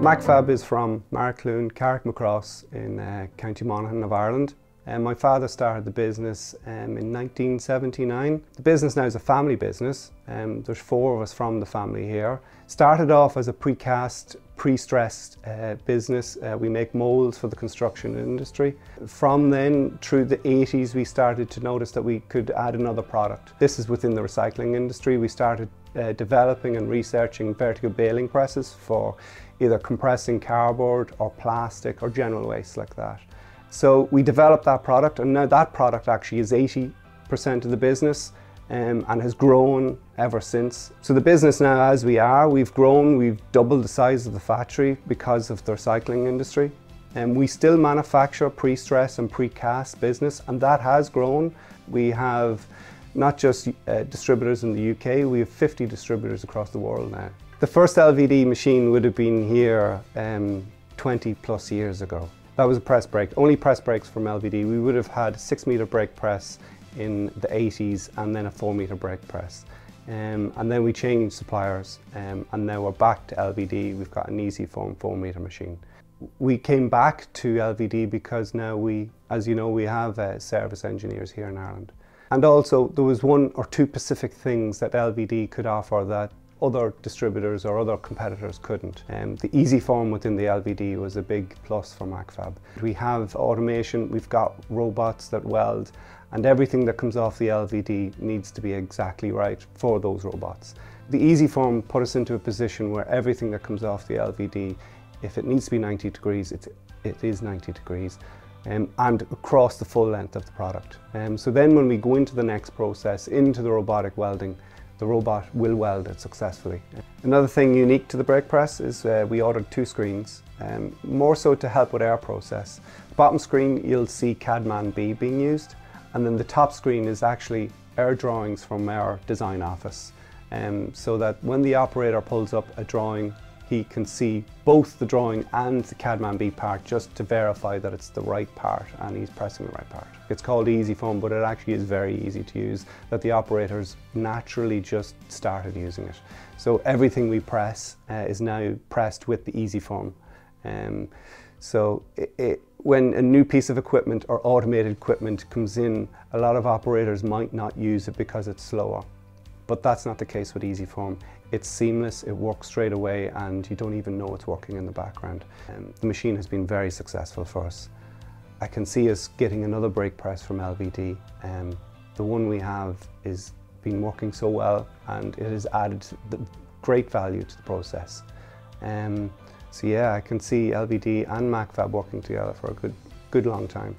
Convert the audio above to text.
MacFab is from Markloon, Carrickmacross in uh, County Monaghan of Ireland. Um, my father started the business um, in 1979. The business now is a family business. Um, there's four of us from the family here. Started off as a precast, pre-stressed uh, business. Uh, we make molds for the construction industry. From then through the 80s we started to notice that we could add another product. This is within the recycling industry. We started uh, developing and researching vertical baling presses for either compressing cardboard or plastic or general waste like that. So we developed that product and now that product actually is 80% of the business um, and has grown ever since. So the business now as we are, we've grown, we've doubled the size of the factory because of the recycling industry. And um, we still manufacture pre-stress and pre-cast business and that has grown. We have not just uh, distributors in the UK, we have 50 distributors across the world now. The first LVD machine would have been here um, 20 plus years ago. That was a press brake, only press brakes from LVD. We would have had a six meter brake press in the 80s and then a four meter brake press. Um, and then we changed suppliers um, and now we're back to LVD. We've got an Easyform four meter machine. We came back to LVD because now we, as you know, we have uh, service engineers here in Ireland. And also there was one or two specific things that LVD could offer that other distributors or other competitors couldn't. Um, the Easyform within the LVD was a big plus for MacFab. We have automation, we've got robots that weld, and everything that comes off the LVD needs to be exactly right for those robots. The easy form put us into a position where everything that comes off the LVD, if it needs to be 90 degrees, it's, it is 90 degrees. Um, and across the full length of the product. Um, so then when we go into the next process, into the robotic welding, the robot will weld it successfully. Another thing unique to the brake press is uh, we ordered two screens, um, more so to help with our process. Bottom screen you'll see CADMAN B being used and then the top screen is actually our drawings from our design office um, so that when the operator pulls up a drawing he can see both the drawing and the CADMAN B part just to verify that it's the right part and he's pressing the right part. It's called Easy Easyform but it actually is very easy to use that the operators naturally just started using it. So everything we press uh, is now pressed with the Easyform. Um, so it, it, when a new piece of equipment or automated equipment comes in, a lot of operators might not use it because it's slower. But that's not the case with Easyform. It's seamless, it works straight away and you don't even know it's working in the background. Um, the machine has been very successful for us. I can see us getting another brake press from LVD. Um, the one we have is been working so well and it has added great value to the process. Um, so yeah, I can see LVD and MacFab working together for a good, good long time.